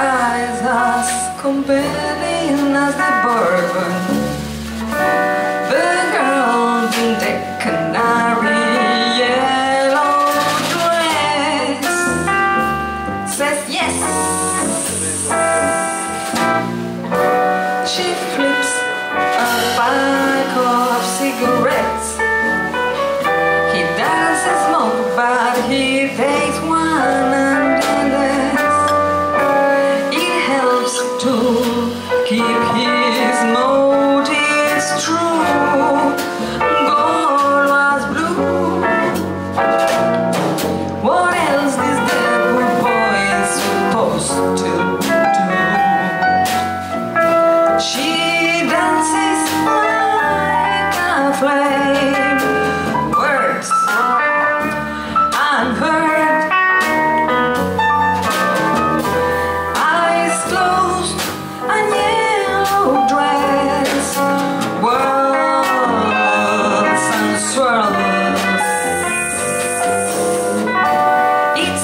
eyes as comparing us the bourbon. The girl in the canary yellow dress. Says yes. She flips a body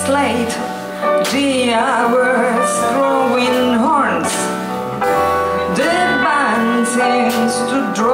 slate. The hours throwing horns. The band seems to draw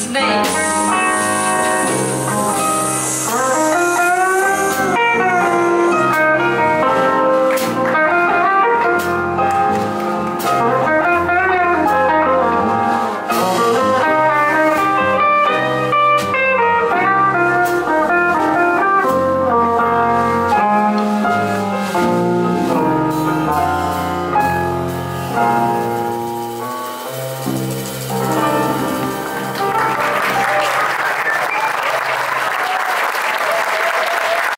space.